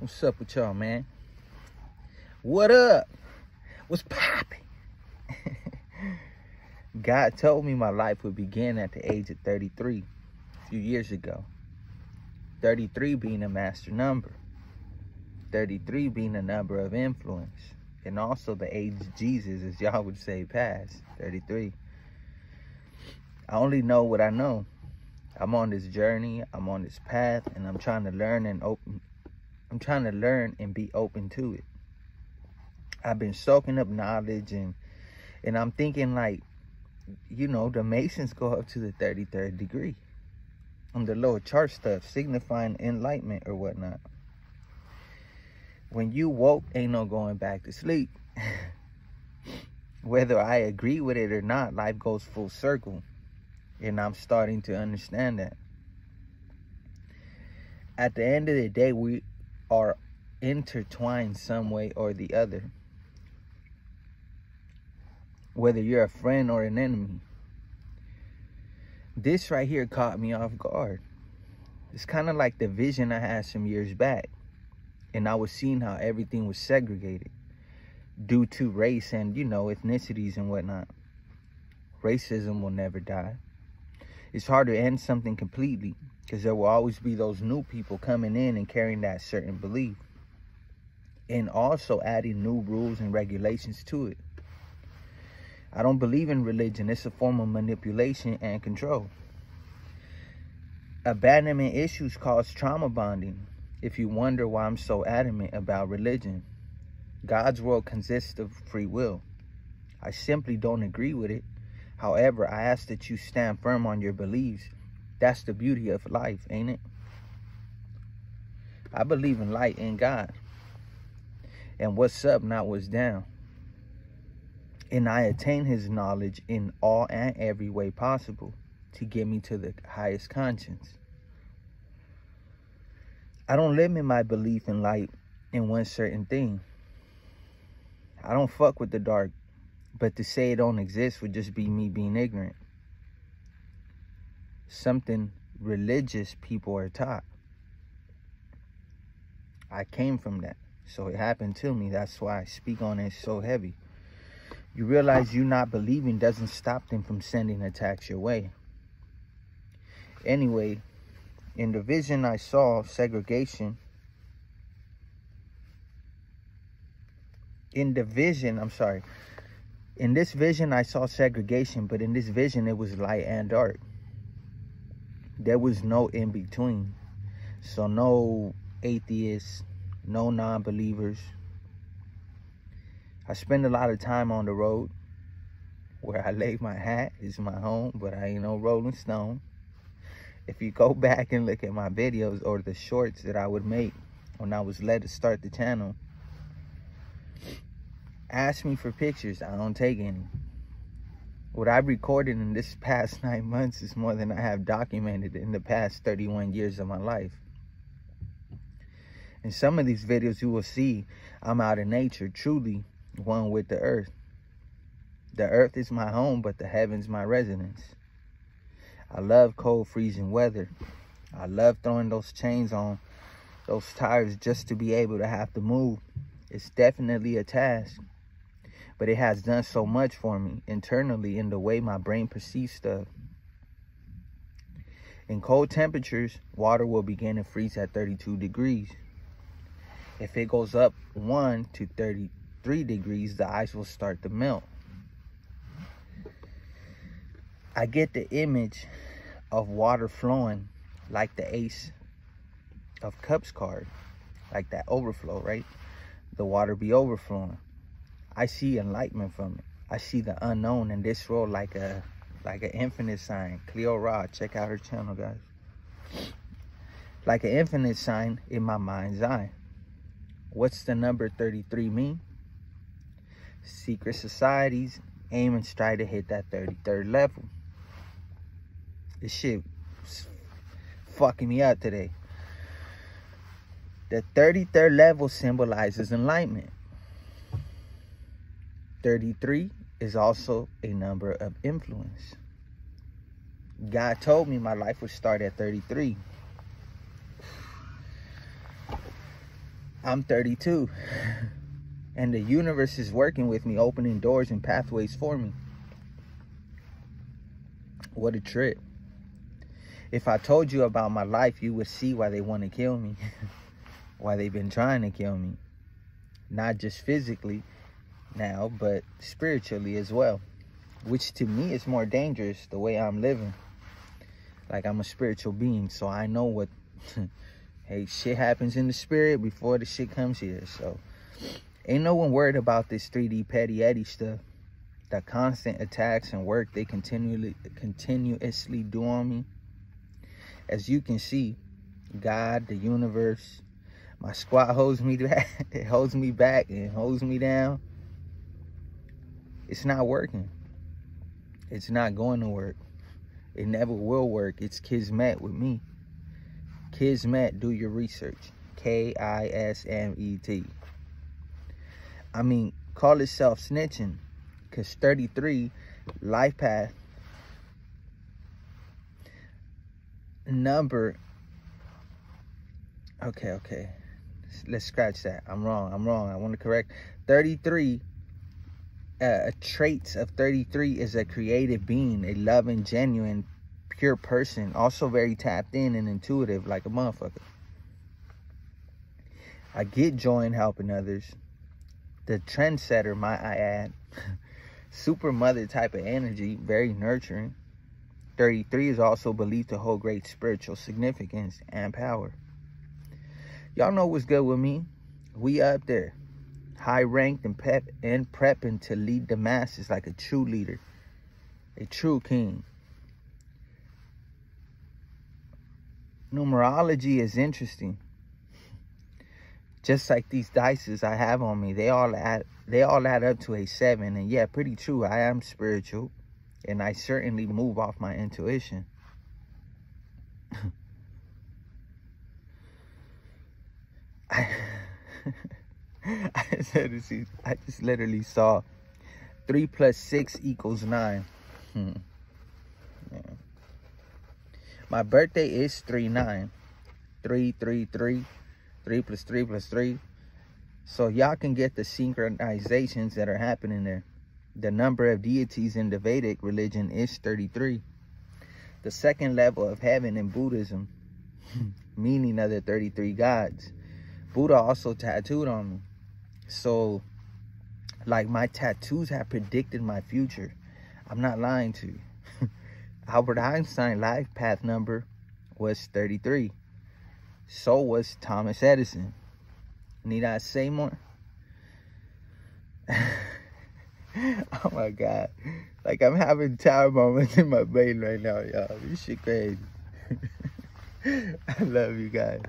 What's up with y'all, man? What up? What's popping? God told me my life would begin at the age of 33 a few years ago. 33 being a master number. 33 being a number of influence. And also the age Jesus, as y'all would say, past 33. I only know what I know. I'm on this journey, I'm on this path, and I'm trying to learn and open I'm trying to learn and be open to it. I've been soaking up knowledge and and I'm thinking like, you know, the Masons go up to the 33rd degree on the lower chart stuff, signifying enlightenment or whatnot. When you woke, ain't no going back to sleep. Whether I agree with it or not, life goes full circle. And I'm starting to understand that. At the end of the day, we are intertwined some way or the other. Whether you're a friend or an enemy. This right here caught me off guard. It's kind of like the vision I had some years back. And I was seeing how everything was segregated due to race and, you know, ethnicities and whatnot. Racism will never die. It's hard to end something completely because there will always be those new people coming in and carrying that certain belief and also adding new rules and regulations to it. I don't believe in religion. It's a form of manipulation and control. Abandonment issues cause trauma bonding. If you wonder why I'm so adamant about religion, God's world consists of free will. I simply don't agree with it. However, I ask that you stand firm on your beliefs that's the beauty of life, ain't it? I believe in light in God. And what's up, not what's down. And I attain his knowledge in all and every way possible to get me to the highest conscience. I don't limit my belief in light in one certain thing. I don't fuck with the dark, but to say it don't exist would just be me being ignorant something religious people are taught. I came from that. So it happened to me. That's why I speak on it so heavy. You realize you not believing doesn't stop them from sending attacks your way. Anyway, in the vision I saw, segregation. In the vision, I'm sorry. In this vision, I saw segregation, but in this vision, it was light and dark there was no in between. So no atheists, no non-believers. I spend a lot of time on the road. Where I lay my hat is my home, but I ain't no Rolling Stone. If you go back and look at my videos or the shorts that I would make when I was led to start the channel, ask me for pictures. I don't take any what I've recorded in this past nine months is more than I have documented in the past 31 years of my life. In some of these videos, you will see I'm out in nature, truly one with the earth. The earth is my home, but the heavens my residence. I love cold, freezing weather. I love throwing those chains on those tires just to be able to have to move. It's definitely a task but it has done so much for me internally in the way my brain perceives stuff. In cold temperatures, water will begin to freeze at 32 degrees. If it goes up 1 to 33 degrees, the ice will start to melt. I get the image of water flowing like the ace of cups card, like that overflow, right? The water be overflowing. I see enlightenment from it. I see the unknown in this world like a like an infinite sign. Cleo Rod, check out her channel, guys. Like an infinite sign in my mind's eye. What's the number 33 mean? Secret societies aim and strive to hit that 33rd level. This shit fucking me up today. The 33rd level symbolizes enlightenment. 33 is also a number of influence. God told me my life would start at 33. I'm 32. And the universe is working with me, opening doors and pathways for me. What a trip. If I told you about my life, you would see why they want to kill me. why they've been trying to kill me. Not just physically now, but spiritually as well. Which to me is more dangerous the way I'm living. Like I'm a spiritual being, so I know what hey shit happens in the spirit before the shit comes here. So ain't no one worried about this 3D petty Eddie stuff. The constant attacks and work they continually continuously do on me. As you can see, God, the universe, my squad holds me back, it holds me back and holds me down. It's not working. It's not going to work. It never will work. It's Kismet with me. Kismet, do your research. K-I-S-M-E-T. I mean, call itself snitching. Because 33, life path, number. Okay, okay. Let's scratch that. I'm wrong. I'm wrong. I want to correct. 33 uh, traits of 33 is a creative being, a loving, genuine, pure person. Also very tapped in and intuitive like a motherfucker. I get joy in helping others. The trendsetter, might I add. Super mother type of energy, very nurturing. 33 is also believed to hold great spiritual significance and power. Y'all know what's good with me. We up there high ranked and pep and prepping to lead the masses like a true leader, a true king. Numerology is interesting. Just like these dices I have on me, they all add they all add up to a seven. And yeah, pretty true. I am spiritual, and I certainly move off my intuition. I I just, I just literally saw 3 plus 6 equals 9. Hmm. Yeah. My birthday is 3 9. 3 3 3. 3 plus 3 plus 3. So y'all can get the synchronizations that are happening there. The number of deities in the Vedic religion is 33. The second level of heaven in Buddhism, meaning of the 33 gods. Buddha also tattooed on me. So, like my tattoos have predicted my future. I'm not lying to you. Albert Einstein life path number was 33. So was Thomas Edison. Need I say more? oh my God. Like I'm having tower moments in my brain right now, y'all. This shit crazy. I love you guys.